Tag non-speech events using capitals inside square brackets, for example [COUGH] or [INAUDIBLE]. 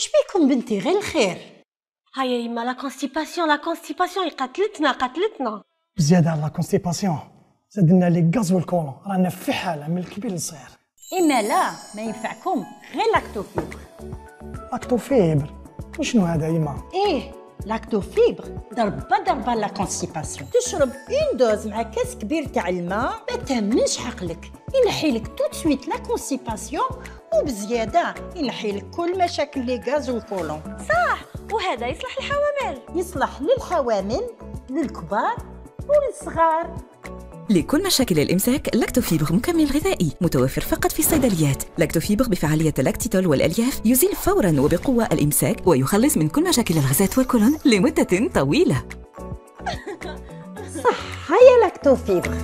واش بيكم بنتي غير الخير؟ هيا يما la constipation la constipation قتلتنا قتلتنا بزيادة على la constipation زاد لنا les gaz والكولون. رانا في حالة من الكبير للصغير. إما لا ما ينفعكم غير لاكتوفيبر لاكتوفيبر وشنو هذا يما؟ إيه لاكتوفيبر ضربة ضربة la constipation تشرب une dose مع كاس كبير تاع الماء ما تهمنش عقلك. ينحي لك tout de suite la constipation وبزيادة ينحي لك كل مشاكل les gaz والكولون صح وهذا يصلح الحوامل. يصلح للحوامل للكبار وللصغار. لكل مشاكل الإمساك لاكتوفيبر مكمل غذائي متوفر فقط في الصيدليات. لاكتوفيبر بفعالية اللاكتيتول والألياف يزيل فورا وبقوة الإمساك ويخلص من كل مشاكل الغازات والكولون لمدة طويلة. [LAUGHS] صح هيا لاكتوفيبر